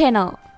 Channel.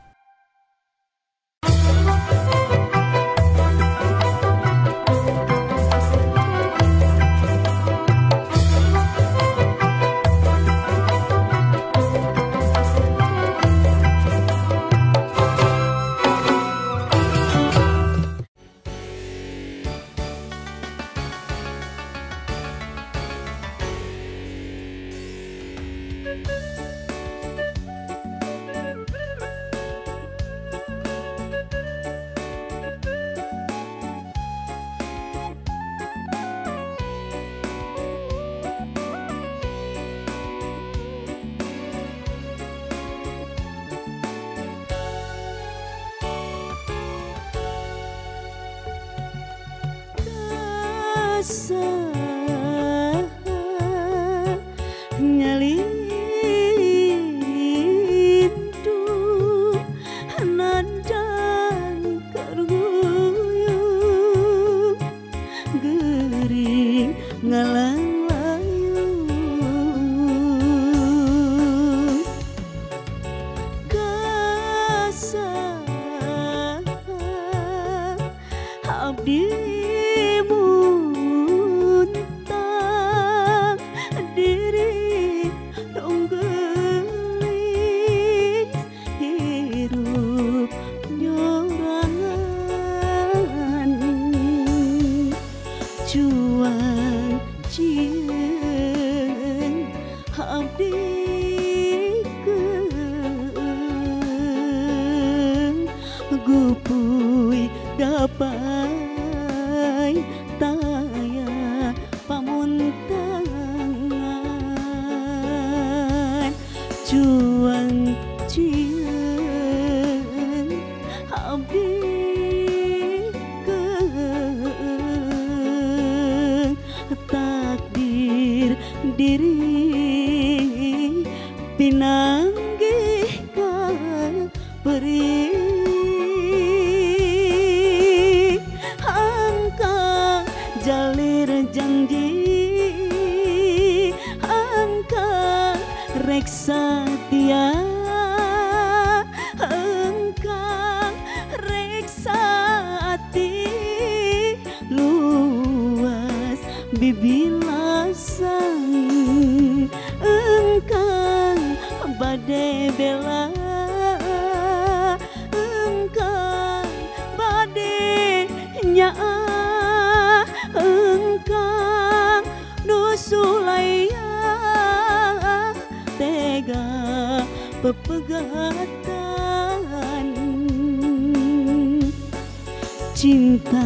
cinta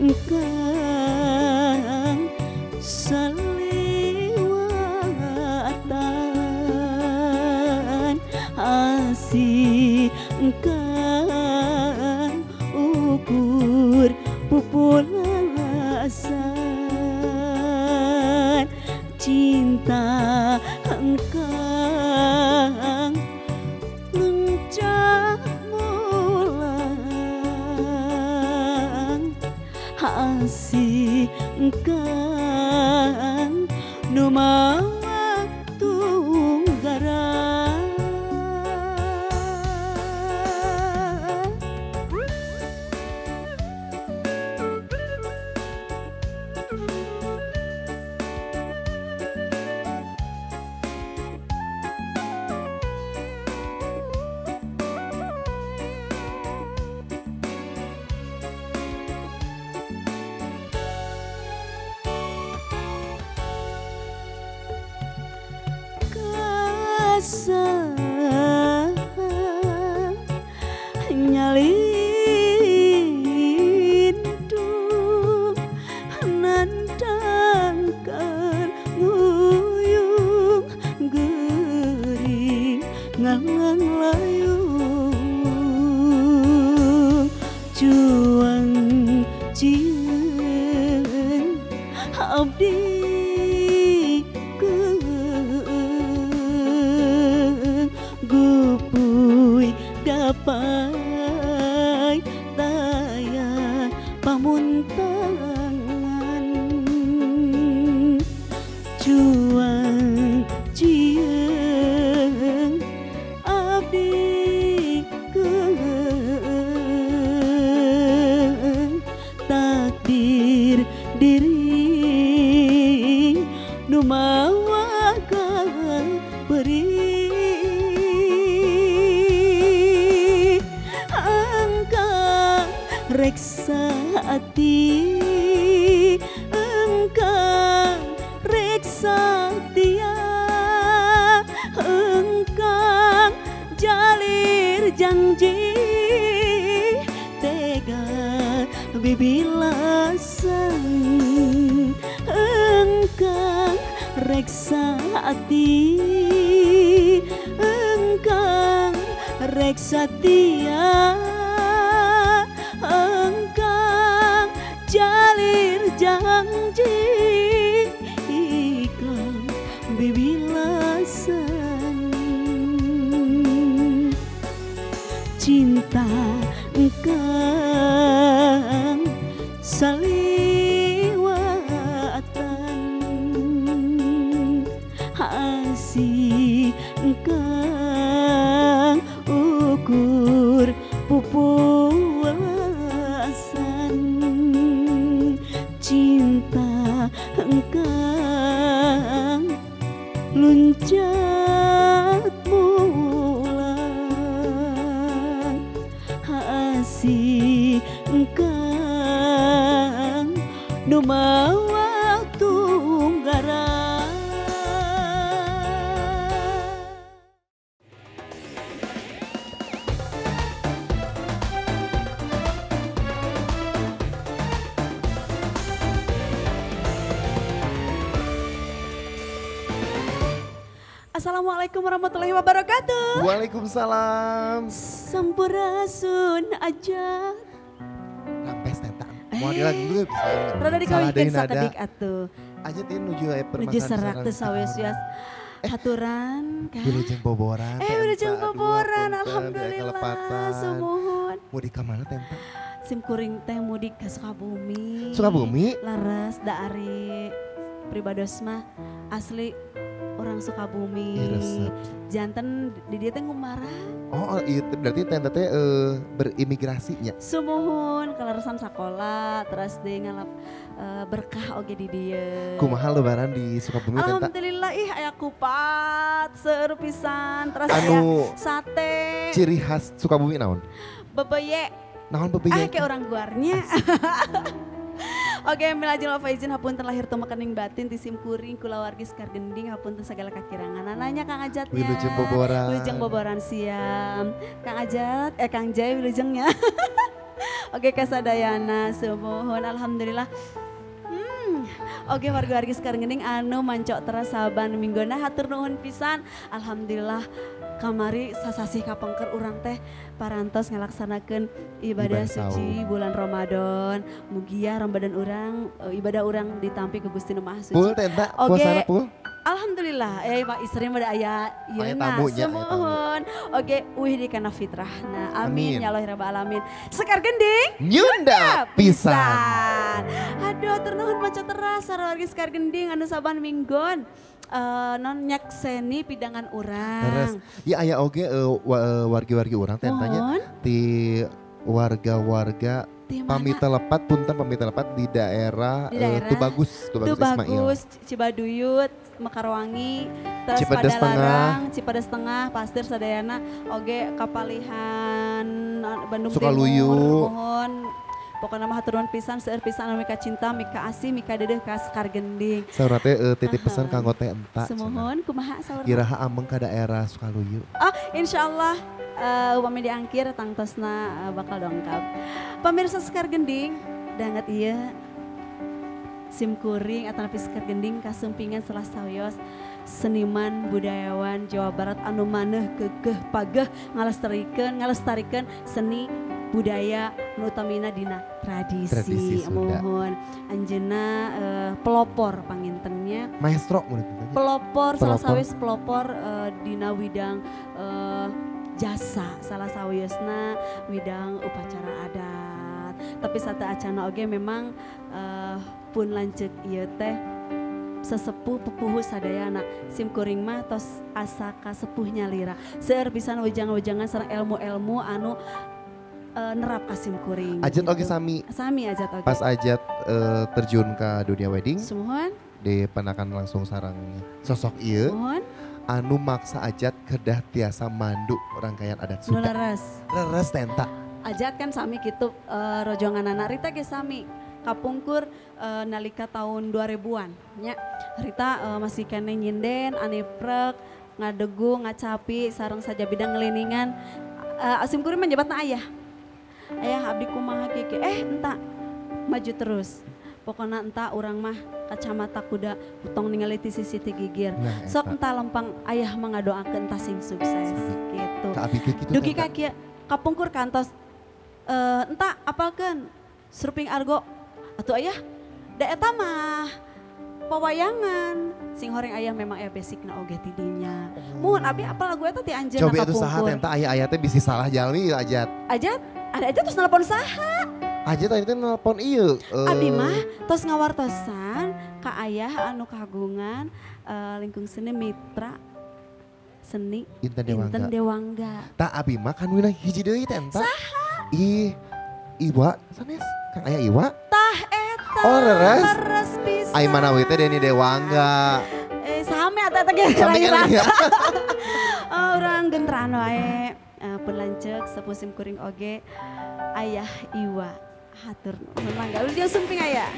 engkau salah cinta engkau Waalaikumsalam. Sampurasun aja. Rampes tenta. Mau ada lagi dulu bisa. Rada deui sakedik atuh. Aja tin nuju Nuju permasalahan serak teu. Eh. Haturan kan. Wilujeng boboran. Eh wilujeng Aduh, boboran punten, alhamdulillah sumuhun. Mau di kamana tenta? Sim kuring teh mudik ka Sukabumi. Sukabumi? Laras da ari pribados mah asli orang Sukabumi. Ih, resep. Janten di dia teh ngumarah. Oh, itu berarti tenta teh eh, berimigrasinya. Sumuhun kelarasan sekolah terus dia ngalap eh, berkah oge di dia. Kumaha lebaran di Sukabumi tenta? Alhamdulillah ih aya kupat seueur pisan terus Anu- sate Ciri khas Sukabumi naon? bebeye Naon ah bebeye? kayak orang guarnya Oke, melajeng wa faizin hapunten lahir teu makening batin ti sim kuring kula wargi sekar gending hapunten segala kakirangan. Nanya Kang Ajatnya. Wilujeng boboran. Wilujeng boboran siam. Kang Ajat, eh Kang Jai wilujengnya. Oke, kasadayana sumuhun alhamdulillah. Hmm. Oke warga wargi sekarang gening anu mancok teras saban minggona hatur nuhun pisan. Alhamdulillah kamari sasasih kapengker urang teh parantos ngalaksanakeun ibadah Ibadah suci bulan Ramadan. Mugia Ramadan urang eh, ibadah urang ditampi ke Gusti Nu Maha Suci. Pul tenta, puasana pul. Alhamdulillah, eh Pak istri mah da aya Aya yeuna tamunya, aya semuhun. Oge, wih di kana fitrahna. Amin, Amin. ya Allah ya Rabbal alamin. Sekar gending Nyunda pisan. Aduh, ternuhun maca teras sarwargi sekar gending anu saban minggon. Eh non nyak seni pidangan Terus, urang. ya aya oge eh, wa- eh, wargi-wargi orang tentanya Mohon di warga-warga di mana? pamita lepat punten pamita lepat di daerah, Di eh, daerah? Tubagus Tubagus Tuh Ismail. Cibaduyut, Mekarwangi, terus Cipadas pada Tengah. Cipadas Tengah, Pastir Sadayana, oge Kapalihan, Bandung Sukaluyu. Timur, mohon pokoknya mah turun pisan seueur pisan anu mika cinta, mika asih, mika dedeh ka sekar gending. Saurna teh eh, titip pesan kanggo teh cenah. Semohon kumaha saur. Iraha ameng ka daerah Sukaluyu. Oh, insya Allah uh, upami diangkir tangtosna uh, bakal dongkap. Pemirsa Sekar Gending, danget iya sim kuring atau napi Sekar Gending kasumpingan salah sawios seniman budayawan Jawa Barat anu maneh kekeh pageh ngalestarikeun ngalestarikeun seni budaya nu utamina dina tradisi, Tradisi Sunda. mohon anjeuna eh, pelopor pangintennya Maestro menurut tanya. pelopor, salah Pelopor. sawis pelopor eh, dina widang eh, jasa salah sawiusna widang upacara adat tapi satu acana oge memang eh, pun lanjut ieu teh sesepuh pepuhu sadayana sim kuring mah tos asa kasepuhnya lira seueur pisan wejang-wejangan sareng ilmu-ilmu anu eh, nerap kasim kuring. Ajat gitu. oke sami Sami ajat oke. pas ajat eh, terjun ke dunia wedding Sumohon, di penakan langsung sarang sosok iya mohon, anu maksa ajat kedah tiasa mandu rangkaian adat Sunda. leres. Leres tenta. Ajat kan sami gitu eh, rojongan anak Rita ge sami kapungkur eh, nalika tahun 2000-an nya Rita eh, masih kene nyinden aniprek ngadegu ngacapi sareng saja bidang ngeliningan Eh, asim kuring menjabatna ayah ayah abdi kumaha kieu. eh entah. Maju terus. Pokoknya entah orang mah kacamata kuda utong ningali ti sisi ti gigir. Nah, sok entah lempang ayah mengadoakeun entah sing sukses gitu. Dugi tenta. kaki kapungkur kantos. Eh entah apalkan surfing argo atau ayah da eta mah pewayangan. Sing horeng ayah memang ya basic na oge tidinya mohon abi apa lagu eta ti anjeun Coba itu saha tenta ayah-ayah teh bisa salah jalmi ajat. ajat ada aja terus nelpon saha Ajat tadi teh nelpon iya. eh, abi mah tos ngawartosan ka ayah anu kagungan eh, lingkung seni mitra seni Inten Dewangga. Inten Dewangga Tak abi mah kan wina hiji deui tenta. Ih, Iwa, sanes Kang Ayah Iwa. tah eta Oh, leres? leres pisan Ai mana we teh Deni Dewangga. Eh, sahame eta teh ge Sami kan. Oh, urang gentran wae. Eh, pun lanceuk sepusim kuring oge ayah Iwa. Hatur nuhun mangga. Ulun jeung sumping aya.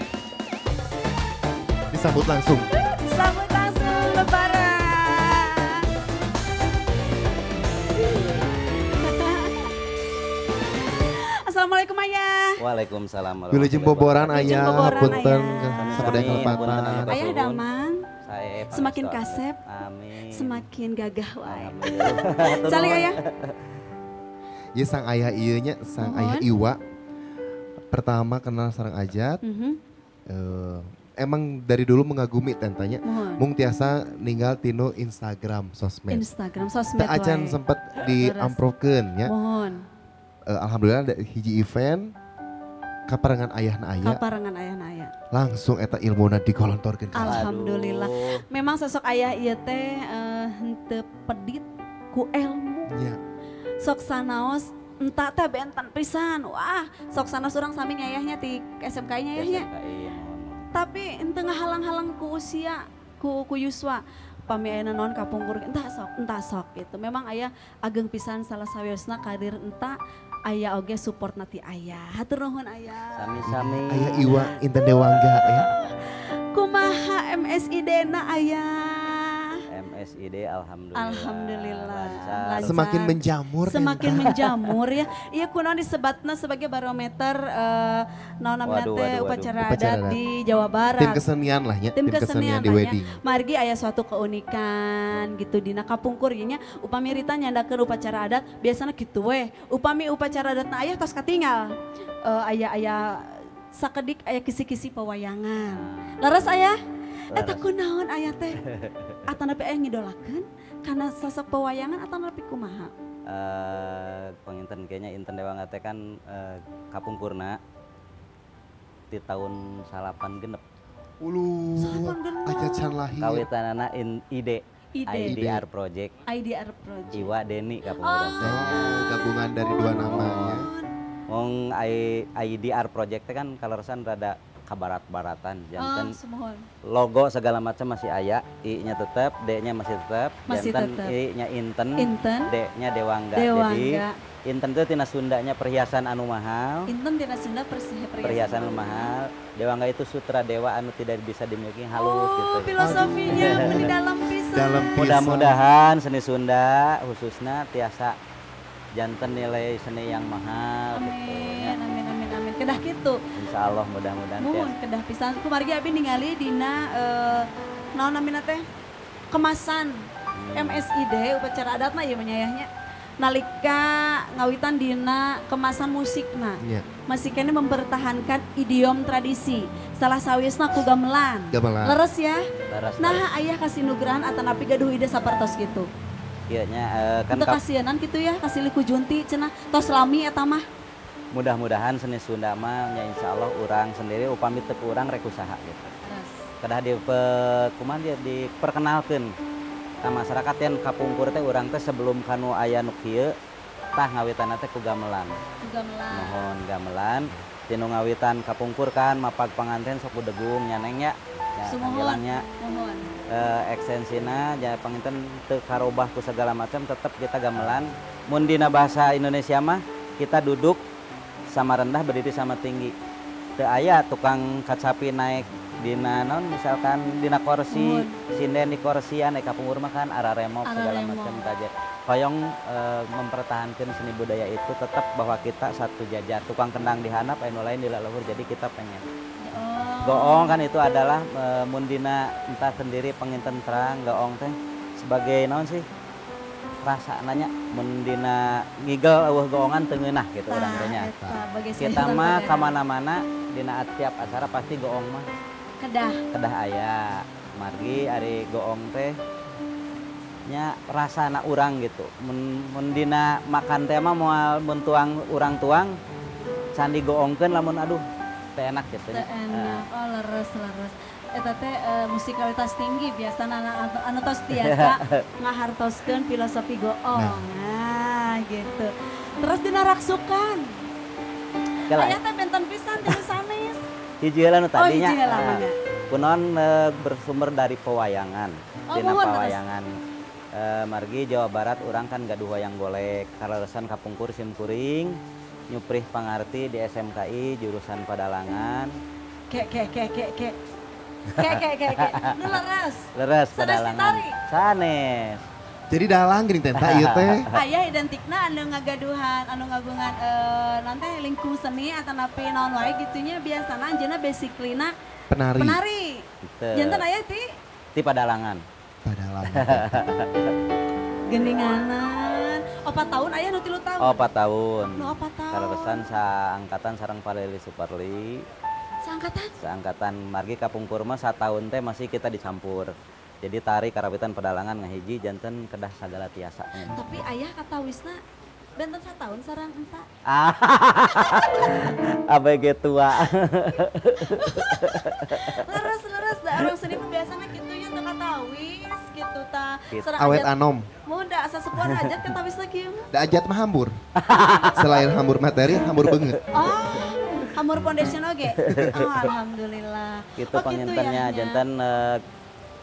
Disambut langsung. Sambut langsung lebaran. Assalamualaikum ayah. Waalaikumsalam Wilujeng boboran ayah, boboran, punten Ayah. Sami, kelepatan. Ayah. Ayah damang, Saya Semakin kasep, Amin. semakin gagah wae. Calik ayah. Ya sang ayah ieu nya, sang Mohon. ayah Iwa. Pertama kenal sarang ajat. Mhm, eh, emang dari dulu mengagumi tentanya. Mung tiasa ninggal tino Instagram sosmed. Instagram sosmed Teu acan wae. sempet diamprokeun ya. Mohon. Eh, Alhamdulillah ada hiji event kaparangan ayahna aya Kaparangan ayah naya. langsung eta ilmuna dikolontorkeun Alhamdulillah. Aduh. Memang sosok ayah ieu teh eh, henteu pedit ku ilmu. nya. Sok sanaos entah teh bentan pisan. Wah, sok sanaos urang sami ngayahnya ti SMK nya ayahnya. SMKI, mohon, mohon. Tapi ente ngahalang-halang ku usia ku ku Yuswa. Pami ayeuna non kapungkur entah sok entah sok gitu. Memang ayah ageng pisan salah sawiosna kadir entah ayah oge support nati ayah. Hatur nuhun ayah. Sami-sami. Ayah Iwa Inten Dewangga ya. Kumaha MSID na ayah. MSID Alhamdulillah. Alhamdulillah. Lancar. Lancar. Semakin menjamur Semakin Tenta. menjamur ya. Iya kuno disebatna sebagai barometer eh naon namanya upacara adat di Jawa Barat. tim kesenian lah ya, Tim tim, kesenian, kesenian di ya. wedding. Margi aya suatu keunikan gitu dina kapungkur ieu nya upami rita nyandakeun upacara adat biasanya gitu weh. Upami upacara adatna aya tos katinggal. Eh aya aya sakedik aya kisi-kisi pewayangan. Leres aya? Eta Laras. kunaon aya teh? Atanapi aya ngidolakeun karena sosok pewayangan atau napi kumaha? Eh, penginten kayaknya Inten Dewangga teh kan eh, kapungkurna di tahun salapan genep Ulu, Salapan genep. aja can lahir. kawitanana in ide Ide. IDR project IDR Project. Iwa Deni kapungkuran teh. Oh, gabungan dari dua namanya. Wong I- IDR project kan kaleresan rada kabarat-baratan Oh, jantan semohon. logo segala macam masih aya I-nya tetap D-nya masih tetap Masih jantan tetep. I-nya Inten Inten. D-nya Dewangga jadi Dewangga. Inten itu tina Sundanya perhiasan anu mahal Inten tina Sunda persi- perhiasan anu mahal Dewangga itu sutra dewa anu tidak bisa dimiliki halus Oh, gitu filosofinya di dalam pisan. Dalam pisan. mudah-mudahan seni Sunda khususnya tiasa jantan nilai seni yang mahal gitu ya. Amin, amin, amin, amin. Kedah gitu. Insya Allah mudah-mudahan Mohon tiasa kedah pisan. Kumargi abi ningali dina eh naon namina teh kemasan Hmm. MSID upacara adatna ieu menyayahnya. Nalika ngawitan dina kemasan musikna. Nya, Masih kene mempertahankan idiom tradisi. Salah sawisna ku gamelan. gamelan. Leres ya. Laras Nah, ayah kasih nugrahan atanapi gaduh ide sapertos gitu. Iya nya, eh, kan kasihanan gitu ya, kasih liku junti cenah tos lami eta mah. Mudah-mudahan seni Sunda mah insya Allah orang sendiri upami teu urang rek usaha gitu. Kedah di kumaha dia diperkenalkeun ka masyarakat yang kapungkur teh urang teh sebelum kanu aya nu kieu tah ngawitan teh ku gamelan. Gamelan. mohon gamelan. Tinu ngawitan kapungkur kan mapag panganten sok degung nyaneng ya ya panggilannya Mohon. eh, eksensina ya panginten teu karobah ku segala macam tetap kita gamelan. Mun dina bahasa Indonesia mah kita duduk sama rendah berdiri sama tinggi. Teu aya tukang kacapi naik dina non misalkan dina kursi sinden di kursian eka punggur mah kan ara remok segala macam taja hoyong eh, mempertahankan seni budaya itu tetap bahwa kita satu jajar tukang kendang dihanap anu lain di leluhur jadi kita pengen. Oh. Goong kan itu adalah e, mundina entah sendiri penginten terang goong teh. Sebagai naon sih rasa nanya mundina ngigel eueuh goongan teu ngeunah gitu urang teh nya. Kita mah negara. kamana-mana dina tiap acara pasti goong mah kedah. kedah aya margi ari goong teh nya rasana urang gitu mun mun dina makan teh mah moal mun tuang urang tuang candi goongkeun lamun aduh enak gitu. Eh, enak. Oh leres leres. Eta teh eh, musikalitas tinggi biasa anu anu tos tiasa ngahartoskeun filosofi goong. Nah, gitu. Terus dina raksukan. Aya teh benten pisan di sanes. hiji heula nu tadinya hiji heula eh, mangga. kunon eh, bersumber dari pewayangan Oh, dina pewayangan Eh, margi Jawa Barat orang kan gaduh wayang golek kaleresan kapungkur simkuring nyuprih pangarti di SMKI jurusan Padalangan Kek kek kek kek kek. Kek kek kek kek. Nu leres. leres Sanes Padalangan sanes Jadi dalang gini tenta ieu teh. Aya identikna anu ngagaduhan, anu ngagungan eh nanti lingkung seni atau napi naon wae gitunya biasana anjeunna basically-na Penari. penari. Teu. Janten aya ti di Padalangan Padalang. gendinganan. Opat tahun aya nu tilu tahun. oh 4 tahun Nu opat tahun. kaleresan saangkatan sareng Paleli Superli Seangkatan. seangkatan margi kapungkur mah tahun teh masih kita dicampur jadi tari karawitan pedalangan ngahiji janten kedah sagala tiasa Tapi ayah kata Wisna benten tahun sarang entah. ah abg tua Leres leres da orang seni teu Wis gitu ta. Gitu. Sareng Awet anom. Muda asa sepuan aja kata kieu. mah. Da ajat mah hambur. Selain hambur materi, hambur beungeut. Oh, Hamur Foundation oge. Oh, alhamdulillah. gitu oh, pengintennya ya, Nya. janten eh,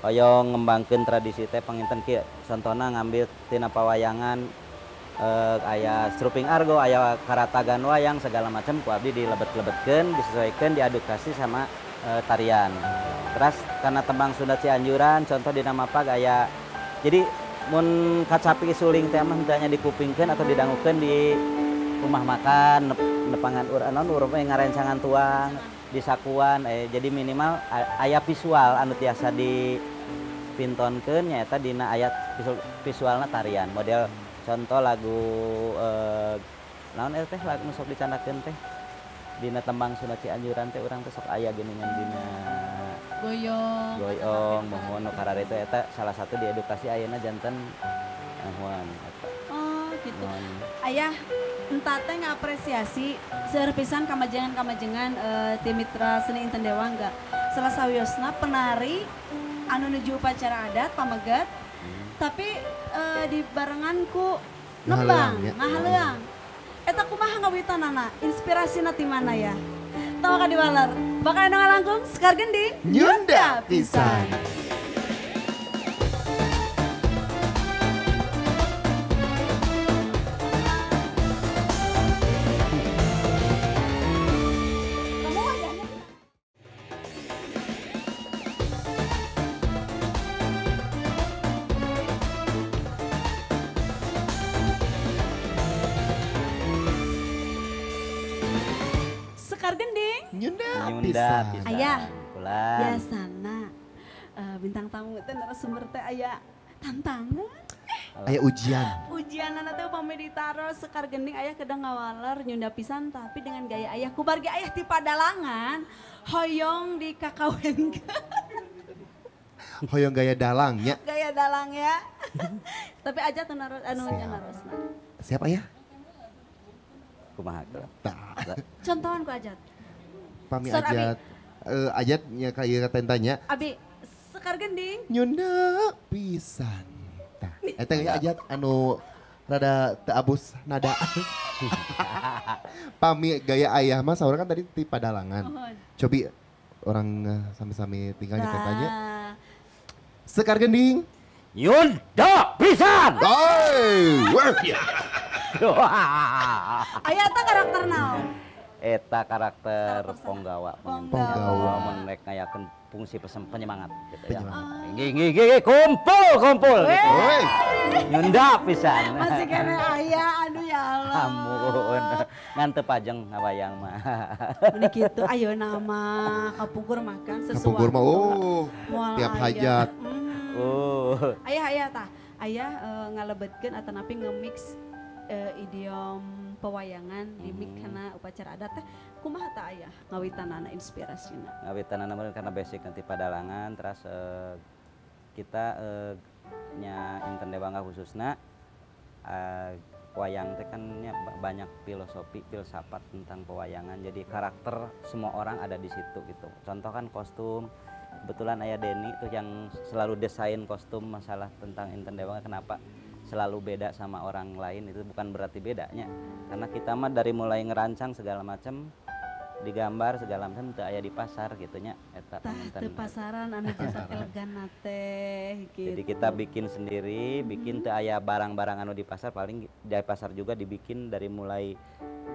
hoyong ngembangkeun tradisi teh penginten kieu contohna ngambil tina pawayangan eh, aya struping argo aya karatagan wayang segala macam ku abdi dilebet-lebetkeun disesuaikan diadukasi sama eh, tarian terus karena tembang Sunda Cianjuran contoh di nama pag aya jadi mun kacapi suling teh mah henteu dikupingkeun atau didangukeun di rumah makan nep, nepangan ur anon mah ngarencangan tuang di sakuan eh, jadi minimal a- aya visual anu tiasa di pintonkeun nyaeta dina ayat visual, visualna tarian. Model contoh lagu eh, naon eta teh lagu sok dicandakeun teh? Dina tembang Sunda Cianjuran teh urang teh sok aya geuningan dina goyong. goyong mohon karare teh eta salah satu di edukasi ayeuna janten mohon eta Oh, gitu. mohon Ayah, entah teh ngapresiasi seueur pisan kamajengan-kamajengan eh, tim mitra seni Inten Dewa enggak. Salah sawiosna penari anu nuju upacara adat pamegat tapi eh, di barenganku nembang, Ngahaleang, ya. Eta kumaha ngawitanana? Inspirasi ti mana ya? Tahu ka di waler. Bakal anu ngalangkung Sekar Gending. Nyunda pisan. Nyunda nyunda pisan. pisan Ayah. pulang Biasana eh, bintang tamu teh narasumber teh aya tantangan. Aya ujian. Ujian anak teh upami ditaro sekar gending ayah kedang ngawaler nyunda pisan tapi dengan gaya ayah kubargi ayah di padalangan hoyong di kakawin Hoyong gaya dalangnya. gaya dalang ya. tapi aja tuh naros anu narosna. Siap ayah? kumaha Contohan ku aja. Pami Sor, Abi. ajat. Eh, ajatnya kayak tentanya. Abi sekar gending Nyunda pisan. Tah, eta ge ajat anu rada teu abus nada. Pami gaya ayah mah saurang kan tadi di padalangan. Mohon. Cobi orang eh, sami-sami tinggalnya Nah, tanya. Sekar gending. Yunda pisan. Oi, weh. Aya eta karakter naon? Eta karakter. Ponggawa. Mun rek ngayakeun fungsi pesen penyemangat gitu ya. Nggih nggih nggih kumpul kumpul gitu. Oi. Nyunda pisan. Masih kene aya aduh ya Allah. Ampun. Ngan teu pajeng ngawayang mah. Ini gitu ayo nama kapungkur makan sesuatu. Kapungkur mah oh. Tiap hajat. Hmm. Oh. Ayah ayah tah. Ayah eh, ngalebetkeun atau napi nge-mix eh, idiom pewayangan mix Hmm. karena upacara adat teh kumaha tah ayah ngawitanana inspirasina. ngawitan meureun karena basic nanti padalangan terus eh, kita eh, nya inten dewangga khususna eh, wayang teh kan nya ba- banyak filosofi filsafat tentang pewayangan jadi karakter semua orang ada di situ gitu contoh kan kostum kebetulan ayah Denny tuh yang selalu desain kostum masalah tentang inten dewangga kenapa selalu beda sama orang lain itu bukan berarti bedanya karena kita mah dari mulai ngerancang segala macam digambar segala macam teu aya di pasar gitu nya eta teu pasaran anu jasa elegan teh gitu. Jadi kita bikin sendiri, bikin teu aya barang-barang anu di pasar paling di pasar juga dibikin dari mulai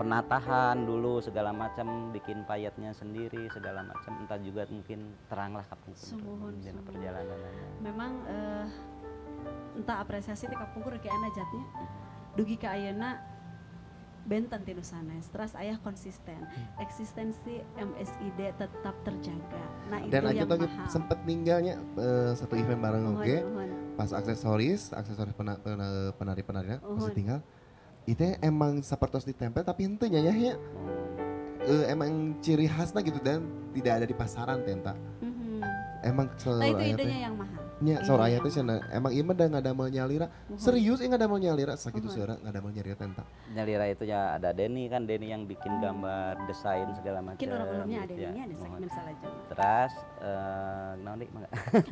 penatahan dulu segala macam, bikin payetnya sendiri segala macam, entah juga mungkin terang lah kapung Sumuhun, dina sumuhun. perjalanan. Memang eh, entah apresiasi ti kapungkur ge ana jatnya. Dugi ka ayeuna benten tinu sanes. Terus ayah konsisten. Eksistensi MSID tetap terjaga. Nah, itu Dan yang mahal. sempet ninggalnya eh, satu event bareng oke. mohon. Pas aksesoris, aksesoris pena- pena- penari-penarinya pas Uhun. tinggal. Itu emang sapertos ditempel tapi henteu nya ya. ya. Eh, emang ciri khasnya gitu dan tidak ada di pasaran tenta. Mhm. Emang Nah, itu idenya yang mahal. Nya saur aya yang teh cenah emang ieu mah da ngadamel nyalira. Mohon. Serius ieu ngadamel nyalira sakitu Uhun. seura ngadamel nyalira tenta. Nyalira itu ya ada Denny kan Denny yang bikin gambar, desain segala macam. Mungkin orang-orangnya ada gitu ya. ininya ada segmen salah. Terus eh naon?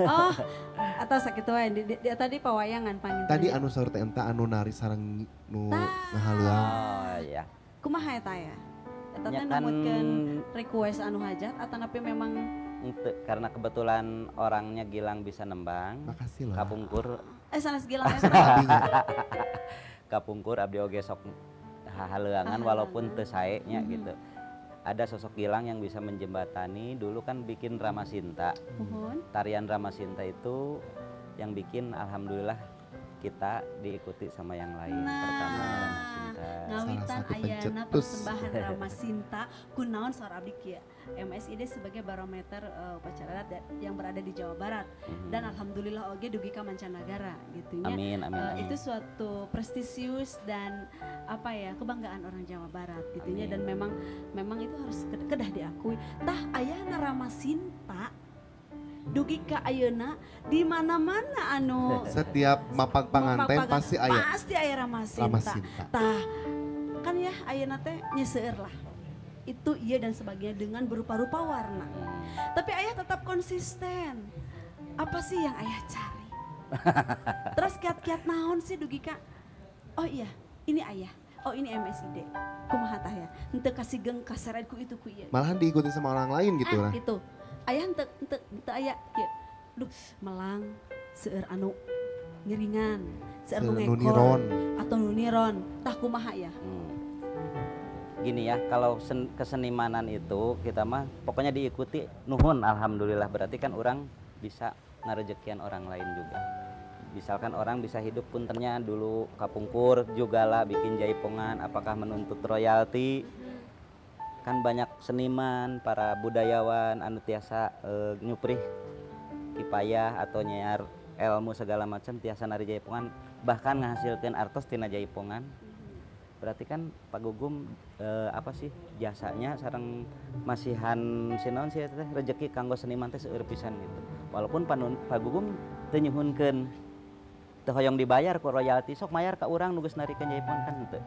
Oh, atas sakitu wae di, di- di- tadi pawayangan panggil. Tadi anu saur teh enta anu nari sareng nu ngahaluan. Oh iya. kumaha eta ya? Eta Nya teh kan nemutkeun request anu hajat atau tapi memang ente, karena kebetulan orangnya Gilang bisa nembang, Makasih loh. kapungkur eh sanes gilang eta. Abinya. kapungkur abdi oge sok hahaluangan walaupun teu sae nya gitu. Ada sosok Gilang yang bisa menjembatani dulu kan bikin Rama Sinta. Mohon. Tarian Rama Sinta itu yang bikin alhamdulillah kita diikuti sama yang lain. Pertama Nah, Rama Sinta. Ngawitan ayana persembahan Rama Sinta kunaon saur abdi kieu. MSID sebagai barometer eh, upacara adat yang berada di Jawa Barat Mhm. dan alhamdulillah oge dugi ka mancanagara gitu nya. Amin amin. Amin. itu suatu prestisius dan apa ya kebanggaan orang Jawa Barat gitunya Amin. dan memang memang itu harus ke- kedah diakui tah ayana Rama Sinta dugi ka ayeuna di mana-mana anu Setiap mapag panganten pasti aya pasti aya Rama Sinta. Rama Sinta. Tah kan ya ayeuna teh nyeseur lah itu iya dan sebagainya dengan berupa-rupa warna tapi ayah tetap konsisten. Apa sih yang ayah cari? Terus kiat-kiat naon sih dugi kak? Oh iya, ini ayah. Oh ini MSID. Kumaha tah ya? Henteu kasih geng kaseret ku itu ku ieu. malahan diikuti sama orang lain gitu ah, lah. gitu. Ayah henteu henteu henteu aya kieu. Duh, melang seueur anu ngiringan, seueur nu Seueur nu ngekor atau nu niron. Tah kumaha ya? Hmm. Gini ya, kalau sen- kesenimanan itu kita mah pokoknya diikuti nuhun alhamdulillah berarti kan orang bisa ngarejekian orang lain juga. Misalkan orang bisa hidup puntennya dulu kapungkur juga lah bikin jaipongan apakah menuntut royalti kan banyak seniman para budayawan anu tiasa eh, nyuprih kipayah atau nyayar ilmu segala macam tiasa nari jaipongan. Bahkan menghasilkan artos tina jaipongan. Berarti kan Pak Gugum eh, apa sih jasanya sarang masihan sinaon sih teh rezeki kanggo seniman teh seueur gitu. Walaupun panun Pak Gugum teu nyuhunkeun teu hoyong dibayar ku royalti sok mayar ka urang nu geus narikeun jaipongan kan henteu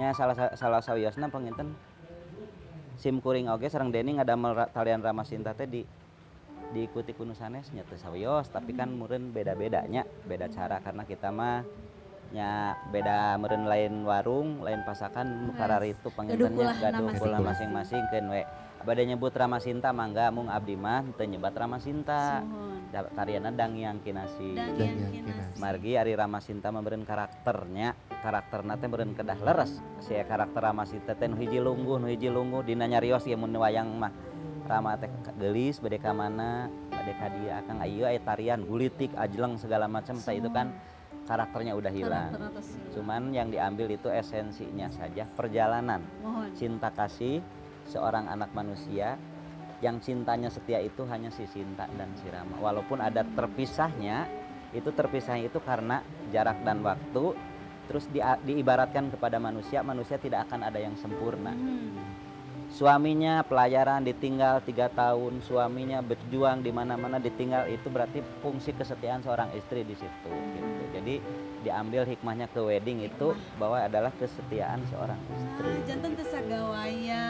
nya salah sa- salah sawiosna panginten sim kuring oge sareng Denny ngadamel ra- talian Ramasinta teh di diikuti kuno sanes nya teu sawios tapi kan meureun beda-bedanya beda cara karena kita mah nya beda meren lain warung lain pasakan nukarar itu pangintennya Gaduh kula masing-masing. keun we abade nyebut Rama Sinta mangga mung abdi mah teu nyebat Rama Sinta Suhun. Da- tariana dangiang kinasi Dan Dan yang yang kinasi. margi Ari Rama Sinta memberen karakternya karakterna teh beureun kedah leres. Sia karakter Rama Sinta teh nu hiji lungguh nu hiji lungguh dina nyarios ieu mun wayang mah. Rama teh geulis bade ka mana bade ka dieu akang ayeuna aya tarian gulitik ajleng segala macam tah itu kan karakternya udah hilang. Karakter cuman yang diambil itu esensinya saja perjalanan. Mohon. cinta kasih seorang anak manusia yang cintanya setia itu hanya si Sinta dan si Rama. Walaupun ada terpisahnya itu terpisahnya itu karena jarak dan waktu terus di- diibaratkan kepada manusia manusia tidak akan ada yang sempurna. Hmm. suaminya pelayaran ditinggal tiga tahun suaminya berjuang di mana-mana ditinggal itu berarti fungsi kesetiaan seorang istri di situ gitu. Jadi diambil hikmahnya ke wedding itu bahwa adalah kesetiaan seorang istri. Nah, jantan teu sagawaya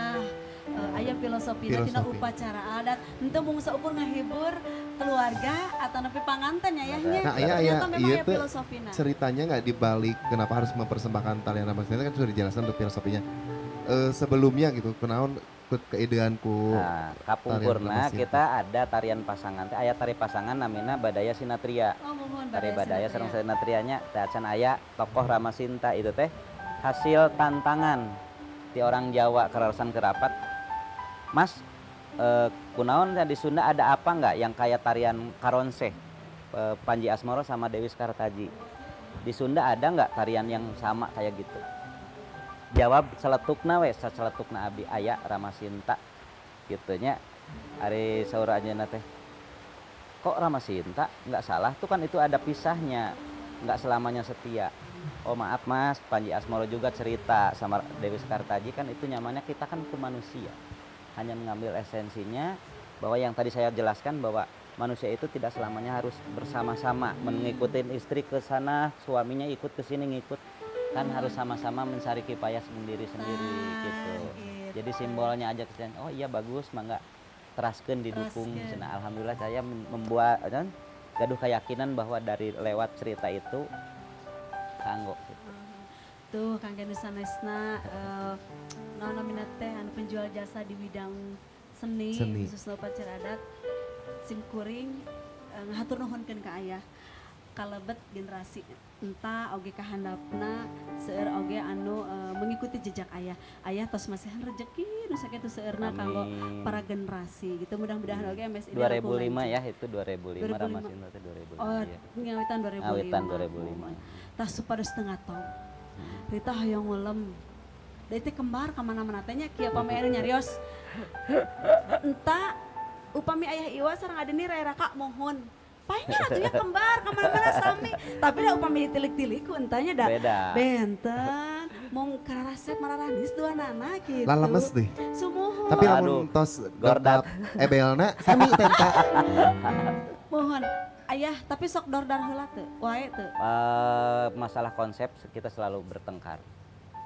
uh, aya filosofi. Tina Filosofi. upacara adat. Henteu mung saukur ngahibur keluarga atau nepi panganten ya yahnya Nah, iya, iya, iya aya teh filosofina ceritanya nggak dibalik kenapa harus mempersembahkan tarian Rama Sinta kan sudah dijelaskan untuk filosofinya. Eh, sebelumnya gitu, kenaon ke keideanku Nah, kapungkurna kita ada tarian pasangan teh aya tari pasangan namina Badaya Sinatria. oh mohon Tari Badaya Sinatria. sareng Sinatrianya teh acan aya tokoh Rama Sinta itu teh hasil tantangan di orang Jawa kerarasan kerapat. Mas, eh, kunaon di Sunda ada apa nggak yang kayak tarian Karonse? Eh, Panji Asmoro sama Dewi Skartaji. Di Sunda ada nggak tarian yang sama kayak gitu? jawab seletukna we seletukna abi aya Rama Sinta gitunya Ari saur ajeuna teh kok Rama Sinta nggak salah tuh kan itu ada pisahnya nggak selamanya setia oh maaf mas Panji Asmoro juga cerita sama Dewi Sekartaji kan itu nyamannya kita kan ke manusia hanya mengambil esensinya bahwa yang tadi saya jelaskan bahwa manusia itu tidak selamanya harus bersama-sama mengikuti istri ke sana suaminya ikut ke sini ngikut kan harus sama-sama mencari kipayah sendiri-sendiri Nah, gitu. gitu. Jadi simbolnya aja kesian, oh iya bagus, mangga teraskeun didukung. Cenah alhamdulillah saya mem- membuat kan, gaduh keyakinan bahwa dari lewat cerita itu kanggo gitu. Tuh Kang Genu sanesna uh, naon namina teh anu penjual jasa di bidang seni, Seni. khususna upacara adat sim kuring uh, ngahatur nuhunkeun ka ayah kalebet generasi entah oge kahandapna seueur oge anu uh, mengikuti jejak ayah ayah tos masihan rezeki nu sakitu seueurna kanggo para generasi gitu mudah-mudahan oge MS 2005 ya itu 2005 Rama 2005. Sinta teh 2005 Oh, ya. ngawitan 2005. Ngawitan 2005. Tah supados setengah tahun. Rita hoyong ngulem. Da teh kembar ka mana-mana teh nya kieu pamer nyarios. Entah upami ayah Iwa sareng Adeni Raya Raka mohon. Paingnya atunya kembar ka mana-mana sami. Tapi da upami ditilik-tilik ku entahnya da Beda. benten mong kararasep mararanis dua nana gitu. lalames deh. Sumuhun. Tapi lamun tos gordat. gordap ebelna sami tenta. mohon ayah tapi sok dordar heula teu wae teu. Eh, masalah konsep kita selalu bertengkar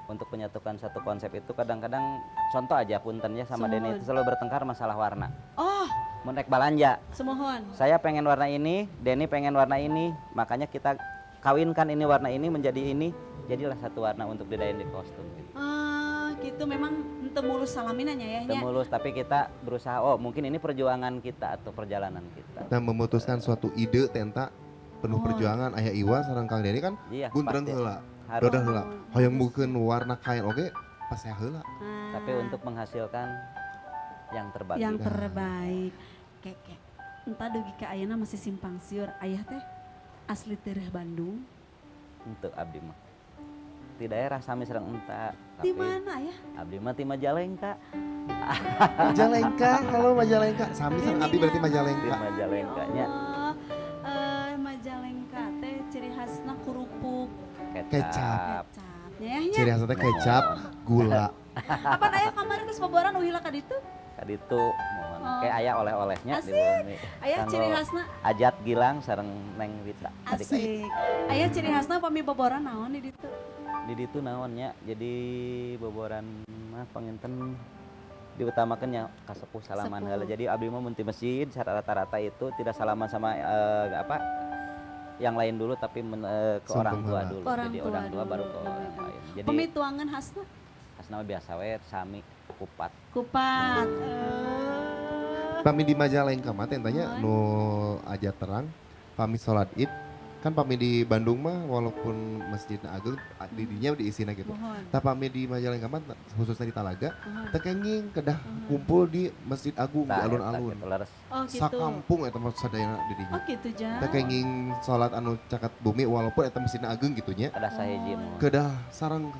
untuk menyatukan satu konsep itu kadang-kadang contoh aja puntennya sama Denny Semohon. itu selalu bertengkar masalah warna Oh, menek balanja semohon. saya pengen warna ini Denny pengen warna ini makanya kita kawinkan ini warna ini menjadi ini jadilah satu warna untuk didain di kostum gitu. Ah, gitu memang ente mulus salaminanya ya nya. mulus tapi kita berusaha oh mungkin ini perjuangan kita atau perjalanan kita Dan memutuskan suatu ide tenta penuh Oh. perjuangan ayah Iwa sareng Kang Deni kan iya heula. Harus. Dodah heula. Hoyong bukeun warna kain oge pas saya heula. Ah, tapi untuk menghasilkan yang terbaik yang terbaik. Keke. Entah dugi ka ayeuna masih simpang siur. Ayah teh asli tereh Bandung. untuk abdi mah di daerah sami serang enta Di mana ya? abdi mah ti Majalengka Majalengka, halo Majalengka. Sami sareng Abi berarti di Majalengka. Majalengkanya Oh, eh, Majalengka teh ciri khasna kerupuk Kecap. kecap ya nya. Ciri khasnya kecap, gula. Apa aya kemarin geus boboran uhila ka ditu? kaditu mohon Oh. kayak aya oleh-olehnya di bumi Aya Kanggo ciri khasna ajat gilang sareng neng Rita adik asik. Aya ciri khasna pami boboran naon di ditu? Di ditu naonnya jadi boboran mah panginten diutamakannya kasepuh salaman Sepuh. heula jadi abdi mah mun ti masjid secara rata-rata itu tidak salaman sama eh, apa yang lain dulu tapi men- eh, ke orang Sumpah tua dulu. Orang Jadi tua orang tua baru ke dulu. orang lain. Jadi Pemituangan khasna asna mah biasa we sami kupat. kupat. Eh, Pami di Majalengka mah tanya nu aja terang pami sholat id kan pami di Bandung mah walaupun masjidnya agung didinya diisina gitu. mohon. Tapi pami di Majalengka mah khususnya di Talaga mohon. teh kenging kedah kumpul di Masjid Agung di eta alun-alun. gitu, leres. Oh gitu. Sakampung eta mah sadayana Oh didinya. gitu ja. Teh kenging sholat anu cakat bumi walaupun eta masjidna agung gitunya. Ada sahiji Oh, mau. Kedah sarang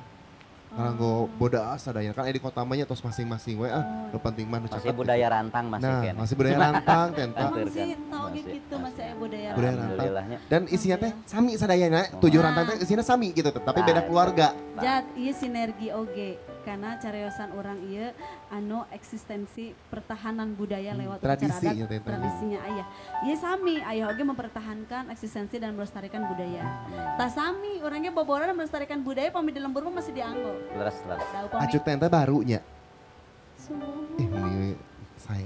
Oh. Karanggo bodas sadayana kan di kota mah nya tos masing-masing we ah nu penting mah Masih gitu. budaya rantang masih Nah, kene. masih budaya rantang tenta. Hampir Emang sih kan, tau masih, gitu masih ada budaya. Budaya rantau. Alhamdulillahnya. Dan isinya teh sami sadayana, tujuh rantang teh isinya sami gitu, tapi beda keluarga. Jat, iya sinergi oge karena cariosan orang iya anu eksistensi pertahanan budaya Hmm, lewat tradisi adat, ya, tradisinya ayah. Iya sami, ayah oge mempertahankan eksistensi dan melestarikan budaya. Tak sami, orangnya boboran dan melestarikan budaya pami di lembur mah masih dianggo. Leres leres. Tahu pami. Acu teh teh barunya. Sungguh. Eh, ini saya?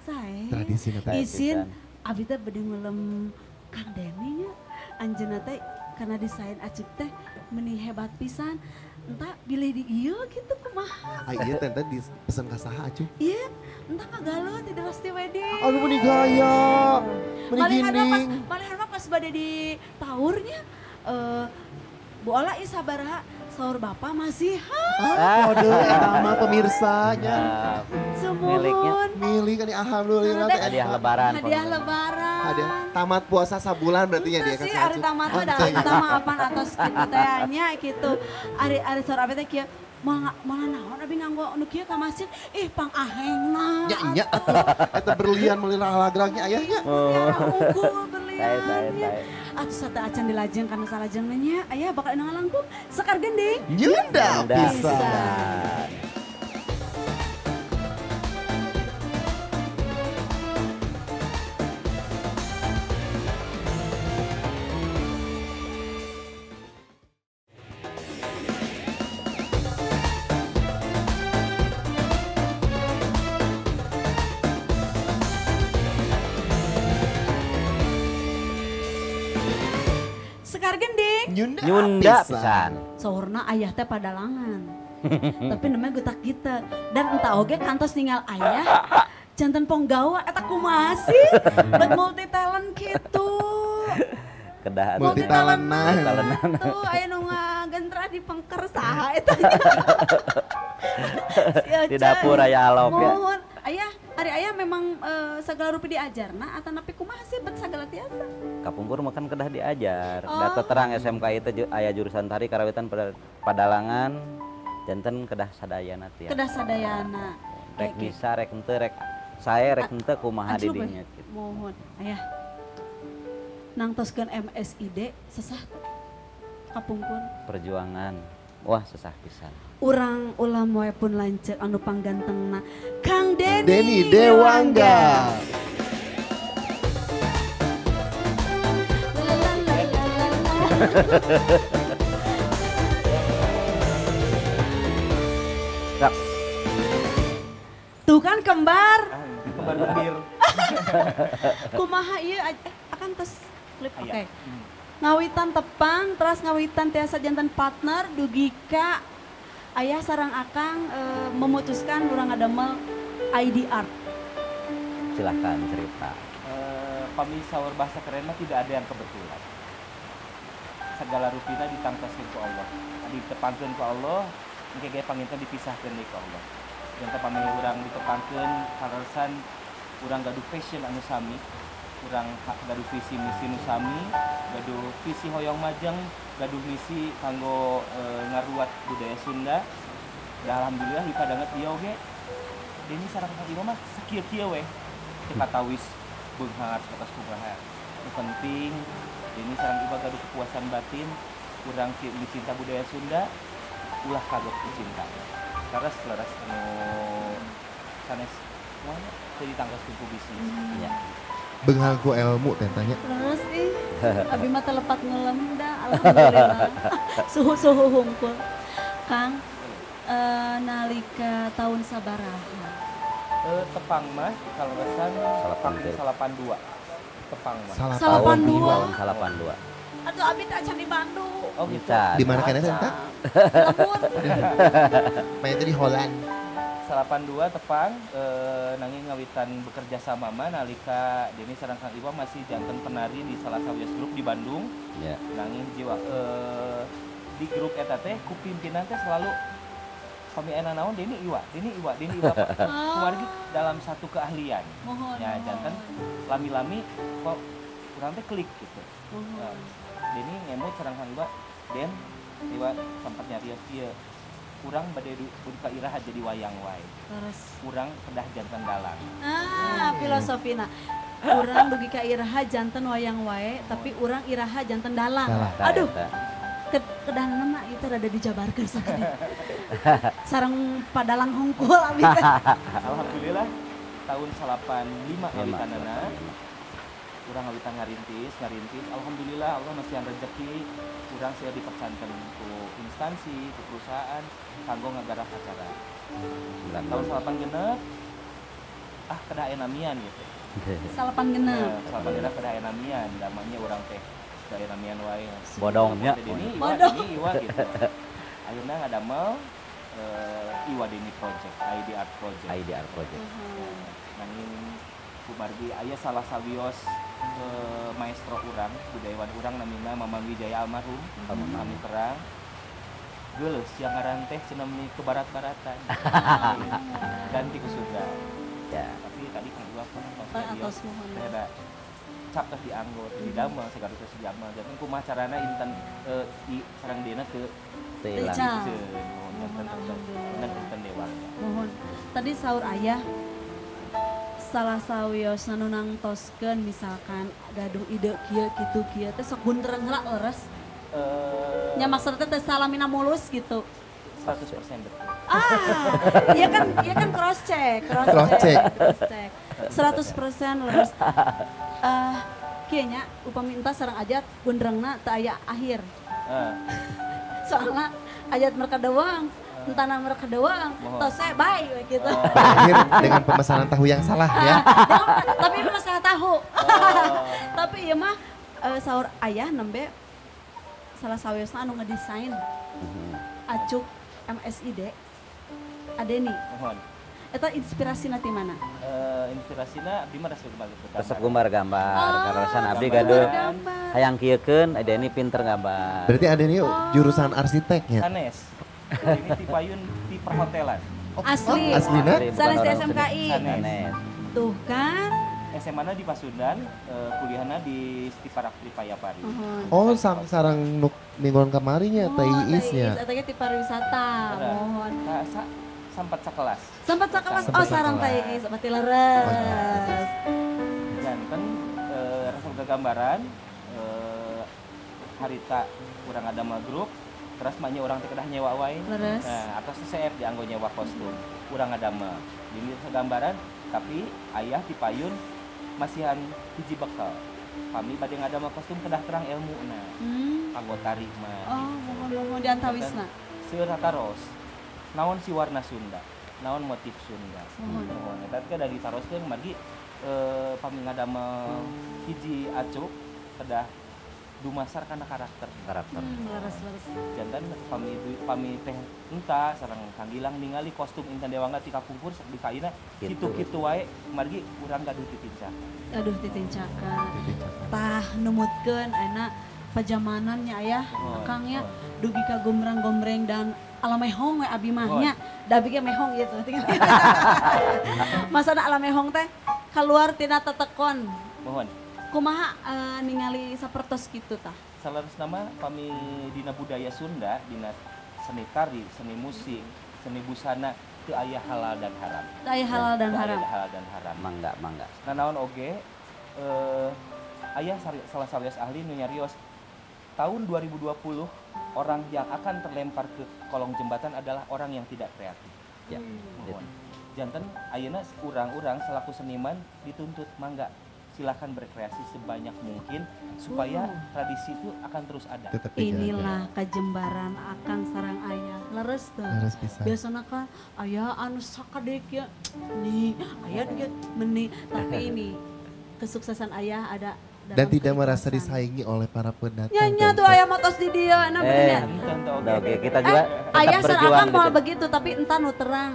Sae. tradisi na teh. Sae Izin, abdi teh bade ngelem Kang Deni nya. Anjeunna teh karena desain acik teh meni hebat pisan. Entah bilih di ieu gitu kumaha. Ah iya teh teh pesen ka saha acu? Iya, entah kagalut di Dusty Wedding. Aduh meni gaya. Meni mah pas, mah pas bade di taurnya. eh Bu Ola ieu sahur Bapak masih ha, Ah, kode eta mah pemirsanya. Nah, Miliknya. semohon. Milih kan alhamdulillah hadiah lebaran. Hadiah lebaran. Hadiah tamat puasa sabulan berarti ya dia kan sih si ari Acu. tamat mah Ente da ya. utama apaan atas gitu nya gitu. Ari ari sahur abdi teh malah malah naon abi nganggo nu kieu ka masjid ih pang ahengna. Ya iya atuh. Eta berlian melirah lagragnya ayahnya. Unggul Sae sae berliannya. sae. Atuh sate acan dilajeng karena salajeng nya aya bakal anu ngalangkung sekar gending. Nyunda Nyunda pisan. Nyunda, Nyunda pisan. Saurna ayah teh padalangan. Tapi namanya gue tak gitu. Dan entah oge kantos tinggal ayah. Jantan ponggawa eta kumaha sih? Bet multi talent gitu. Kedah Multi talentan. Talenan. Tuh aya nu ngagentra di pengker saha eta. Si Di dapur aya alop ya. Mohon. Ayah, hari ayah memang eh, segala rupi diajarna atau napi kumaha sih bet segala tiasa. Kapungkur makan kedah diajar. Oh. Data terang SMK itu ju- aya jurusan tari karawitan pada padalangan janten kedah sadayana tiap. Kedah sadayana. Rek Kayak bisa rek henteu rek saya rek henteu kumaha didinya gitu. Mohon, ayah. Nangtoskeun MSID sesah kapungkur. Perjuangan. Wah, sesah pisan. Urang ulah moe pun lanceuk anu panggantengna Kang Deni, Denny Dewangga. Lalalala. Rak, Tuh kan kembar. Kembar gembir. Kumaha eh, akan tes klip oke. Ngawitan tepang, terus ngawitan tiasa jantan partner dugika ayah sarang akang eh, memutuskan urang ngadamel ID art. silahkan cerita. Eh, Pami sahur bahasa keren mah tidak ada yang kebetulan. Segala rutina ditangkaskan ku Allah. Ditepangkeun ku Allah, ge panginten dipisahkeun deui ku Allah. Yang pami urang ditepangkeun karasan urang gaduh passion anu sami, urang ha- gaduh visi misi nu sami, gaduh visi hoyong majeng, gaduh misi kanggo eh, ngaruat budaya Sunda. Da alhamdulillah hipadanget dia oge. Deni sareng ka imam mah sakieu-kieu we. Teu katawis beunghar atas kumaha. Nu penting Deni sareng iba gaduh kepuasan batin, urang ki cinta budaya Sunda, ulah kagok ku cinta. Karas laras anu sanes moana teu ditangkaskeun ku bisnis. Iya. Benghal ku ilmu teh tanya. Terus ih, abi mah telepat ngelem dah, alhamdulillah. Suhu-suhu hungkul. Kang, eh, nalika tahun sabaraha. Eh tepang mah kalau resan Salapan salapan dua. Tepang mah. Salapan Salapan dua. salapan dua Aduh abi tak di Bandung. Oh gitu. Di mana kan eta? Teh? Lembut. Main itu di Holland. Salapan dua tepang eh, nanging ngawitan bekerja sama mah nalika Deni sareng Kang Iwa masih jantan penari di salah satu grup di Bandung ya nanging jiwa eh, di grup eta teh ku pimpinan teh selalu kami enak naon Deni Iwa, Deni Iwa, Deni Iwa. Kumargi dalam satu keahlian. Mohon. Ya jantan lami-lami kok kurang teh klik gitu. Mohon. Nah, Deni ngemut sareng Kang Iwa, Den Iwa sempat nyarios ieu. Kurang bade du ka iraha jadi wayang wae. Terus. Kurang kedah jantan dalang. Ah, filosofina. Urang dugi ka iraha janten wayang wae, tapi urang iraha janten dalang. Dalang. Aduh, ke kedahanan mah itu rada dijabarkan sakit. Sarang padalang hongkul. Alhamdulillah tahun 85 kali Lima. tanana kurang ngawitan ngarintis ngarintis alhamdulillah Allah masih rezeki. Kurang saya dipercankan ke instansi ke perusahaan. Kanggo ngagara acara. Sembilan tahun 8 genep ah kedah enamian gitu. Salapan genep. nah, salapan genep kedah enamian. Namanya orang teh kedah enamian wae. Bodongnya Deni iwa Bodong. Deni iwa gitu. Akhirnya ngadamel eh, Iwa Deni Project ID Art Project. IDR project. Nanging kumargi aya salah sawios eh, maestro urang budayawan urang namina Mamang Wijaya almarhum Almarhum. kami terang geus yang ngaran teh cenah meni ke barat-baratan ganti ke Sunda ya tapi tadi kan gua Pak atos mohon. teh ada cap teh dianggur di damel segala teh diamel jadi kumaha carana inten eh, i sareng dina ke hilang dan inten dewasa Mohon. Tadi sahur ayah salah sawios nanu nangtoskeun misalkan gaduh ide kieu kitu kieu teh sok buntereun heula leres. Eh, Nya maksudnya teh salamina mulus gitu. 100% betul Ah, iya kan, iya kan cross check, cross, Cross check, check. cross check. 100% leres. Eh, kieu nya upami entah sareng aja bunderengna teu aya akhir. Eh, Soalnya ayat mereka doang, entah mereka doang, tos saya bye gitu. oh, Berakhir dengan pemesanan tahu yang salah ya. Jangan, tapi itu masalah tahu. oh. tapi iya mah eh, sahur ayah nembe salah sawiosna anu ngedesain Mhm. acuk MSID Adeni. mohon Eta inspirasi nanti mana? Eh, inspirasina abdi mah resep ke resep gambar. gambar Oh, karena abdi gambar. gaduh Gambar. hayang kieukeun ada ini pinter gambar Berarti ada nih jurusan arsiteknya. sanes ini ti payun ti perhotelan Asli. Oh? Asli, bukan Sanes di SMKI. Sanes. Tuh kan. SMA na di Pasundan eh, kuliahna di Stiparak Tripayapari Uhun. Oh, sang sarang nuk mingguan kemarinnya Oh, teh teh Iisnya. Iis, eta ge ti pariwisata. Mohon. Nah, sa- sampat sekelas Sempat Sempat oh sarang sakelas. teh Iis, berarti leres. janten eh, resep kegambaran eh, harita kurang ada mah grup terus maknya orang kedah nyewa wae. Nah, atau CF dianggo nyewa kostum. Kurang ada mah. Jadi gambaran tapi ayah di payun masihan hiji bekal. Kami bade ngadama kostum kedah terang ilmu nah. Hmm. Anggo tarik mah. Oh, mohon mohon diantawisna. Seurata ros. Naon si warna Sunda. Naon motif Sunda. Mohon. Mohon. Eta teh dari taroskeun margi eh pami ngadama hiji acuk kedah dumasar kana karakter. karakter Hmm, leres leres. jantan pami pami teh entah sarang Kang Gilang ningali kostum intan dewangga tika kumpur sak di kaina Gitu. kitu-kitu wae margi urang gaduh titinca Aduh titincakan. Tah numutkeun enak pajamanannya ayah Mohon, akangnya mohon. dugi ka gombrang-gombreng dan alamehong we abi mahnya Mohon. da biga mehong gitu masana alamehong teh keluar tina tetekon mohon kumaha eh, ningali sapertos gitu tah? Salarus nama pami dina budaya Sunda dina seni tari seni musik seni busana teu aya halal dan haram. Teu aya halal dan Teu aya haram. halal dan haram. Mangga mangga. Nah naon oge eh aya sari- salah sawias ahli nu nyarios. Tahun 2020 orang yang akan terlempar ke kolong jembatan adalah orang yang tidak kreatif. Ya mohon. jantan ayeuna urang-urang selaku seniman dituntut mangga silahkan berkreasi sebanyak mungkin supaya Oh. tradisi itu akan terus ada Tetap inilah kajembaran akang sarang ayah leres tuh harus bisa. biasanya kan ayah anu sakadek ya nih ayah dia meni tapi ini kesuksesan ayah ada Dan tidak merasa disaingi oleh para pendatang. Nyanyi tuh ayah motos di dia, nah Eh, bener. udah oke kita juga Eh, ayah serang berjuang akan mau gitu. begitu tapi entah nu terang.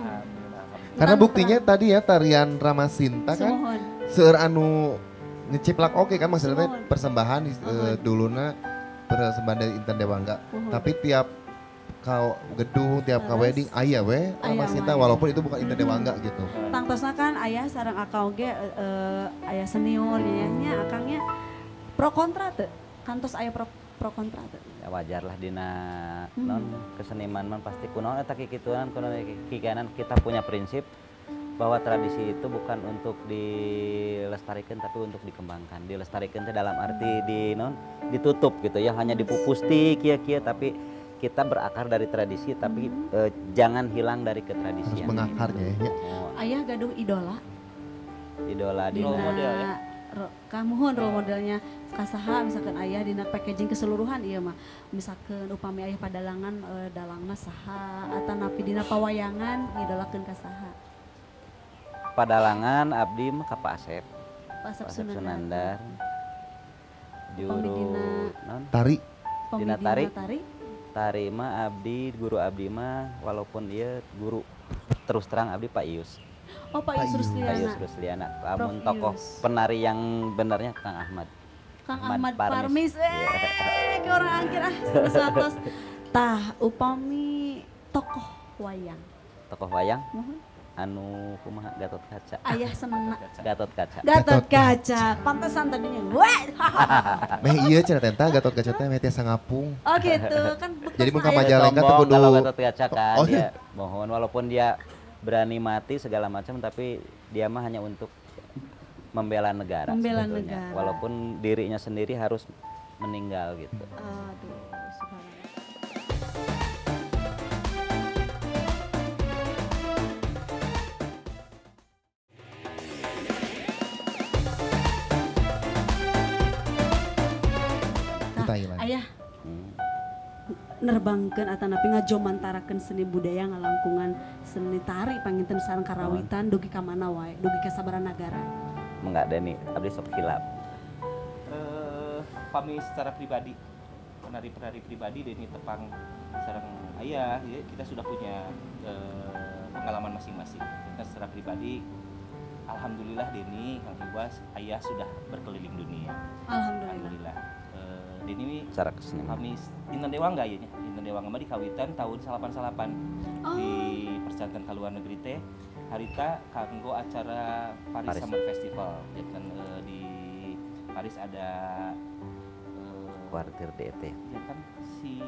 Karena Entah nu buktinya tadi ya tarian Ramasinta kan seur anu ngeciplak oke kan maksudnya persembahan eh, Mohon. duluna persembahan dari Intan Dewangga. Tapi tiap kau gedung, tiap kau Terus? wedding aya we Aya Ramasinta we. walaupun itu bukan Intan. Dewangga gitu. Tangtosna kan ayah sarang akau ge eh, eh, ayah senior nyanyinya akangnya pro kontra tuh. Kantos ayah pro pro kontra tuh. ya wajar lah dina Hmm. non keseniman man pasti kunaon eta kikituan kunaon kikanan kita punya prinsip bahwa tradisi itu bukan untuk dilestarikan tapi untuk dikembangkan. Dilestarikan teh dalam arti di non ditutup gitu ya. Hanya dipupusti kia kia tapi kita berakar dari tradisi tapi eh, jangan hilang dari Harus ketradisian mengakarnya ya. Oh, Ayah gaduh idola. idola di Role model ya? ro- kamuhun role modelnya. Kasaha misalkan ayah dina packaging keseluruhan iya mah. Misalkan upami ayah padalangan eh, dalangna saha atau napi dina pawayangan ngidolakeun kasaha padalangan abdi mah ka Pak Asep. Pasap Pak Asep Sunandar. Sunandar. Juru non? Tari. Dina tari? tari. Tari mah abdi guru abdi mah walaupun dia guru terus terang abdi Pak Ius. Oh Pak Pak Ius. Pak Ius Liana Rusliana. Namun tokoh Ius. penari yang benarnya Kang Ahmad. Kang Ahmad Ahmad Parmis. Parmis. Eh ke orang angkir ah tah upami tokoh wayang. Tokoh wayang? Mohon anu kumaha? Gatot Kaca. Ayah seneng Gatot Kaca. Gatot kaca. Pantesan tadinya wah Meh iya cenah tenta Gatot Kaca teh meh tiasa ngapung. Oh gitu. Kan Jadi ayah- Majalengka tuh sombong kudu- kalau Gatot Kaca kan Oh, dia mohon walaupun dia berani mati segala macam tapi dia mah hanya untuk membela negara Membela sebetulnya. negara. walaupun dirinya sendiri harus meninggal gitu. Aduh, nerbangkeun atau napi ngajomantarakeun seni budaya ngalangkungan seni tari panginten sareng karawitan dugi ka mana wae? Dugi ka sabaraha negara mengadani abdi sok hilap. Eh kami secara pribadi. Penari-penari pribadi Denny Tepang sareng ayah ya, kita sudah punya eh, pengalaman masing-masing. Kita secara pribadi Alhamdulillah Denny Kang Iwas ayah sudah berkeliling dunia. Alhamdulillah. Alhamdulillah Denny secara keseniman kami Intan Dewangga ya? Intan Dewangga mah di kawitan tahun 88 Oh. di percantan ke luar negeri teh harita kanggo acara Paris, Paris. Summer Festival. Ya kan eh, di Paris ada eh, kuartir DET ya kan? Si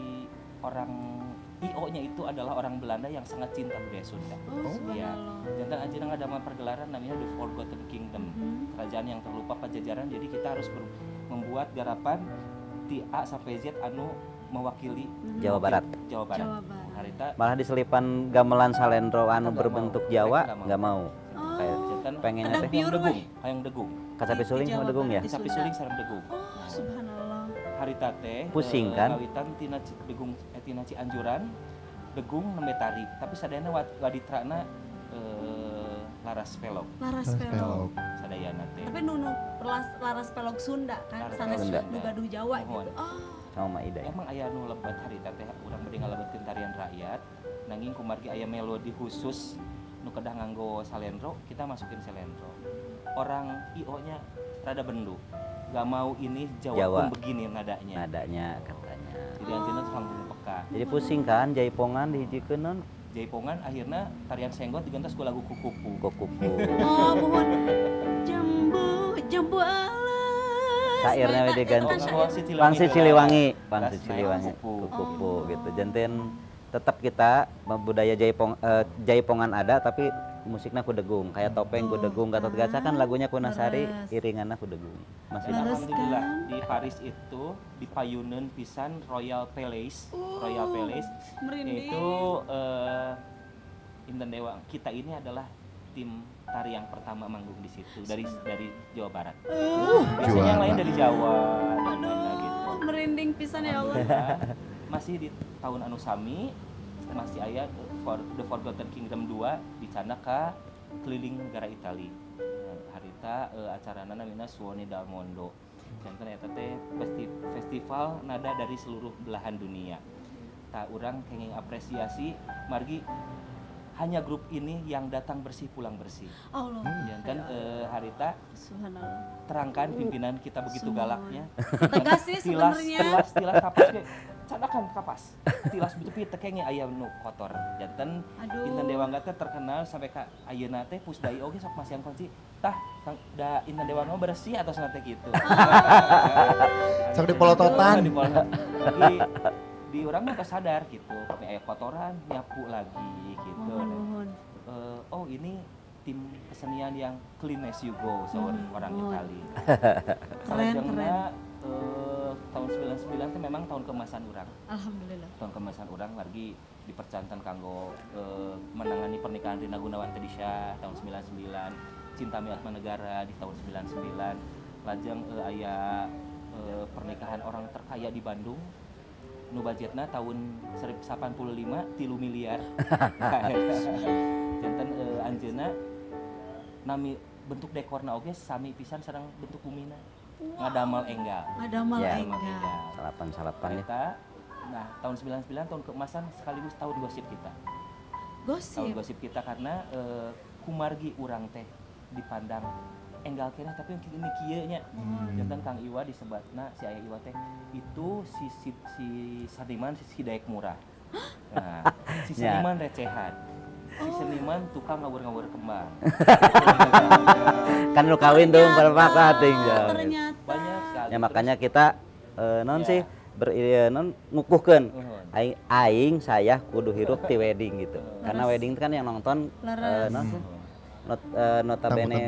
orang IO nya itu adalah orang Belanda yang sangat cinta budaya Sunda. Oh Iya. subhanallah. Jantan aja ada pergelaran namanya The Forgotten Kingdom. Mhm. kerajaan yang terlupa pajajaran. Jadi kita harus membuat garapan ti A sampai Z anu mewakili Mhm. Jawa Barat Jawa Barat. Jawa Barat. Harita malah diselipan gamelan salendro anu Nggak berbentuk mau. Jawa nggak mau Oh. kayak pengennya Ada teh pure degung, hayang degung. kacapi suling mau degung ya Sunda. suling sareng degung. oh subhanallah Harita teh Pusing, eh, kan? Kawitan tina degung eh, tina Cianjuran degung nembe tari. Tapi sadayana wad- waditrana eh, laras pelok laras pelok. sadayana teh. tapi nunu laras, laras pelok Sunda kan Laras sanes Sunda. nu gaduh Jawa Mohon. gitu oh sama Ida ya. Emang aya nu lebat harita teh urang bade ngalebetin tarian rakyat. Nanging kumargi aya melodi khusus nu kedah nganggo salendro, kita masukin salendro. Orang IO-nya rada bendu. Gak mau ini Jawa, Jawa. pun begini nadanya. nadanya katanya Jadi anjeunna langsung peka. jadi pusing kan jaipongan dihijikeun non Jaipongan akhirnya tarian senggot digantos ku lagu kukupu. kukupu Oh, mohon. Sairnya we Eta- eta diganti. kan syair. Wangsi Ciliwangi Wangsi teh lah. Ciliwangi, kukupu. Oh. gitu. Janten tetap kita budaya jaipong eh, jaipongan ada tapi musiknya kudegung kayak topeng Oh, kudegung Gatot Kaca kan ah, lagunya Kunasari iringannya kudegung masih Dan alhamdulillah kan? di Paris itu di payuneun pisan Royal Palace, Uh, Royal Palace merinding. itu eh Inten Dewa kita ini adalah tim tari yang pertama manggung di situ dari dari Jawa Barat. Uh, Biasanya yang lain dari Jawa dan gitu. merinding pisan ya Allah. Alhamdulillah, masih di tahun anu sami masih aya eh, for, The Forgotten Kingdom 2 di Canda ka keliling negara Itali. Nah, Harita eta eh, acarana namina Suoni Dal Mondo jantan eta teh festi- festival nada dari seluruh belahan dunia tak orang kenging apresiasi margi hanya grup ini yang datang bersih pulang bersih Allah. jantan eh, harita Subhanallah. terangkan pimpinan kita begitu galaknya Tegas sih tilas sebenarnya. tilas tilas kapas ge cadakan kapas tilas betul pi tekengnya aya nu kotor janten Aduh. Intan Dewangga teh terkenal sampai ka ayeuna teh pusdai oge sok masih yang kunci tah da Intan Dewangga bersih atau nanti gitu Sok dipolototan. Di, di, orang mah sadar gitu tapi aya kotoran nyapu lagi gitu. Mohon, mohon. Eh, oh ini tim kesenian yang clean as you go seorang Hmm, orang. Itali. Keren, Salajengna, eh, tahun 99 itu memang tahun kemasan orang. Alhamdulillah. tahun kemasan orang lagi dipercantan kanggo eh, menangani pernikahan Rina Gunawan Tedisha tahun 99 Cinta Mi Atma Negara di tahun 99 lajeng eh, aya eh, pernikahan orang terkaya di Bandung nu budgetna tahun 1985 tilu miliar jantan eh, anjeuna nami bentuk dekorna oge sami pisan sareng bentuk bumina ngadamel enggal Ada mal Ya. Enggak. Salapan salapan. Eta, nah tahun 99 tahun keemasan sekaligus tahun gosip kita. Tahun Gosip. gosip kita karena eh, kumargi urang teh dipandang enggal kena tapi ini kieu nya. Jantan Kang Iwa disebatna si Ayah Iwa teh itu si si, si seniman si, si daek murah. Nah, si Ya. seniman recehan. Si seniman tukang ngawur-ngawur kembang. Kan lu kawin dong berapa ting Oh, Ternyata. Banyak sekali. Ya makanya kita eh, non Ya. sih ber eh, non ngukuhkeun Nuhun. aing, aing saya kudu hirup di wedding gitu. Karena wedding itu kan yang nonton eh, Leres. non sih not, eh, notabene.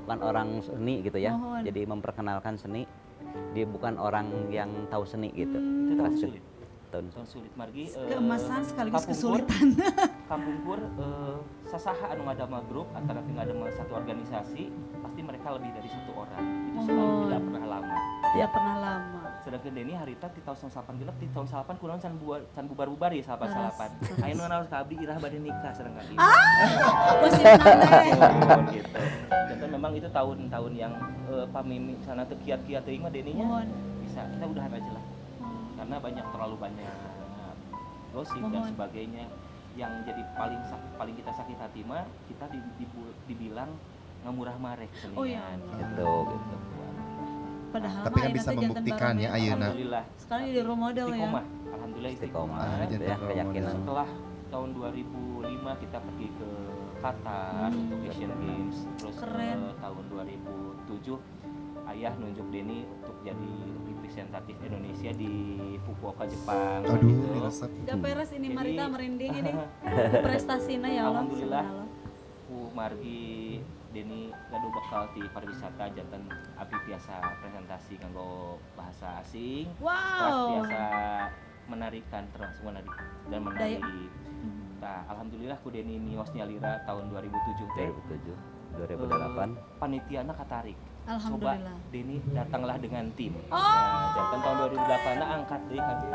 Bukan orang seni gitu ya. Mohon. Jadi memperkenalkan seni dia bukan orang yang tahu seni gitu. Itu tahun Terus- Tahun Tahun sulit margi. eh, Keemasan sekaligus Kampung Pur, kesulitan. Kampung Pur eh, sasaha anu ngadama grup antara ngadama satu organisasi pasti mereka lebih dari satu orang itu selalu Mohon. tidak pernah lama Tidak pernah lama. sedangkan Denny harita di tahun 8 gelap di tahun 8 kurang can buar can bubar bubar ya salapan salapan ayo nu harus kabdi irah bade nikah sedang kali Gosip nanti. gitu dan memang itu tahun-tahun yang eh, pamimi sana teu kiat-kiat teuing mah Denny nya bisa kita udahan aja lah karena banyak terlalu banyak gosip dan sebagainya yang jadi paling sak- paling kita sakit hati mah kita di- dibu- dibilang ngamurah mareh kesenian Oh, ya Allah. Gitu, gitu. Padahal Tapi kan bisa membuktikan ya, ayeuna. Alhamdulillah Sekarang jadi role model ya. alhamdulillah istiqomah ya keyakinan. setelah tahun 2005 kita pergi ke Qatar Hmm. untuk Asian Games terus Keren. eh, tahun 2007 ayah nunjuk Denny untuk jadi representatif Indonesia di Fukuoka Jepang Aduh, gitu. Gak beres ini Jadi- Marita merinding ini. Prestasinya ya Allah. Alhamdulillah. ku margi Denny gadu bakal di pariwisata jantan abdi biasa presentasi kanggo bahasa asing terus Wow. biasa menarikan termasuk menarik dan menari Hmm. nah alhamdulillah ku Denny mios nyalira tahun 2007 teh 2007, 2008. panitiana katarik coba Alhamdulillah. Denny datanglah dengan tim Oh. nah, tahun 2008 nah, angkat deh kaditu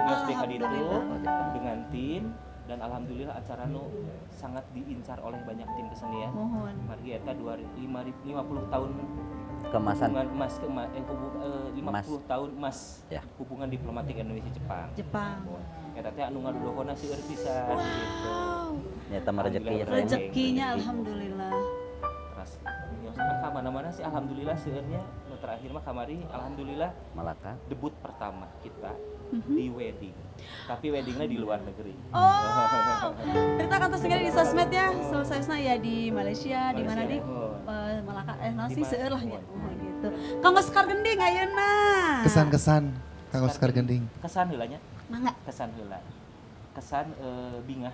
Alhamdulillah. dengan tim dan alhamdulillah acara nu sangat diincar oleh banyak tim kesenian Mohon. Margi eta 50 tahun Kemasan hubungan emas ke emas, eh, hubung- eh, 50 tahun emas Ya. hubungan diplomatik Indonesia Jepang. Jepang. Eta teh anu ngadudohona seueur pisan gitu. Wow. nyata mah rezeki ya. Rezekinya alhamdulillah. Mana-mana sih alhamdulillah seueurnya nu terakhir mah kamari alhamdulillah Malaka. debut pertama kita Mhm. di wedding. Tapi weddingnya di luar negeri. Oh, cerita kan terus di sosmed ya, selesai ya di Malaysia, di mana di Oh. eh, Malaka, eh nasi seueur lah ya, oh. gitu. Kang Oscar Gending ayeuna. Kesan-kesan Kang Oscar Gending. Kesan heula nya. Mangga. kesan heula kesan eh, bingah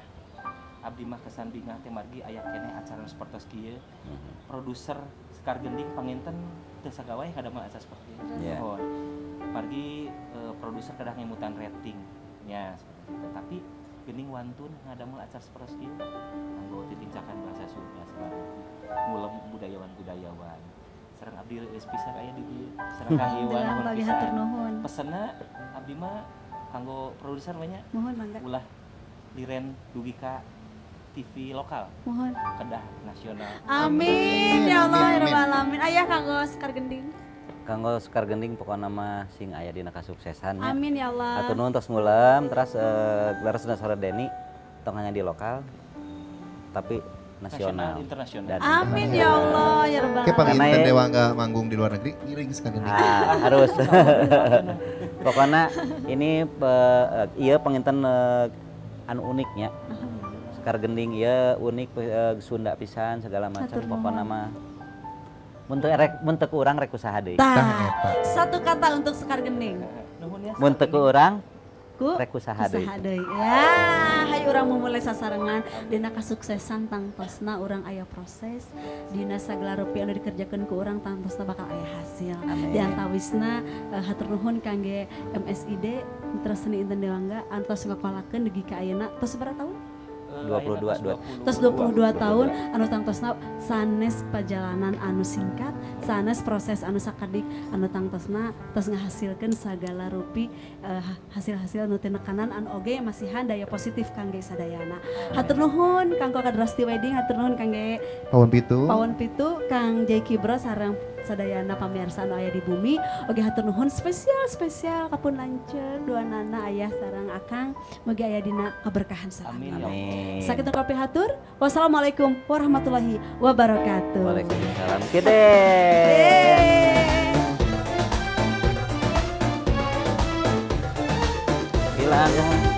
abdi mah kesan bingah teh margi aya keneh acara nu sapertos kieu Mhm. produser Sekar Gending panginten teu sagawai kadamel acara seperti itu Iya. Mohon. margi eh, produser kedah ngemutan rating nya seperti itu tapi Gending wantun ngadamel acara sapertos kieu kanggo ditincakan bahasa Sunda sabarang ngulem budayawan-budayawan sareng abdi geus pisan aya di dieu sareng Kang Iwan nuhun pisan. nuhun. pesenna abdi mah kanggo produser banyak Mohon mangga. ulah liren dugi ka TV lokal Mohon. Kedah nasional. Amin ya Allah ya Amin, Rabbal alamin. Ayah kanggo Sekar Gending. Kanggo Sekar Gending pokoknya nama sing aya dina kasuksesan nya. Amin ya Allah. Atur nuhun tos ngulem terus eh dina sore Deni tong hanya di lokal tapi nasional. internasional. Dan Amin ya Allah ya Rabbal alamin. Karena ya- dewa nggak manggung di luar negeri, ngiring sekali nih. Ah, harus. Pokoknya ini pe- eh, iya penginten eh, anu uniknya. Sekar gending iya unik eh, Sunda pisan segala macam pokoknya mah mun teu rek mun teu ku urang rek usaha deui. Satu kata untuk Sekar Gending. Nuhun ya. Mun teu ku urang Ku rek usaha deui. Ya, hay urang memulai sasarengan dina kasuksesan tangtosna urang aya proses dina sagala rupi anu dikerjakeun ku urang tangtosna bakal aya hasil. Di antawisna eh, hatur nuhun kangge MSID Mitra Seni Inten Dewangga antos ngakolakeun dugi ka ayeuna tos sabaraha tahun? 22, dua. Terus 22 tahun anu tangtosna sanes perjalanan anu singkat, sanes proses anu sakadik anu tangtosna tos ngahasilkeun sagala rupi eh, ha- hasil-hasil anu teu nekanan anu oge masihan daya positif kangge sadayana. Hatur nuhun Kang Koka Drasti Wedding, hatur nuhun kangge Pawon pitu. Pawon Pitu, Kang Jeki Bro sareng sadayana pamirsa anu aya di bumi. Oge hatur nuhun spesial spesial kapun lanceuk dua nana ayah sareng Akang mugi aya dina keberkahan sareng. Amin. ya Allah. Amin. Sakit kopi hatur. Wassalamualaikum warahmatullahi wabarakatuh. Waalaikumsalam. Kede. Hilang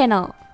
ya. iChannel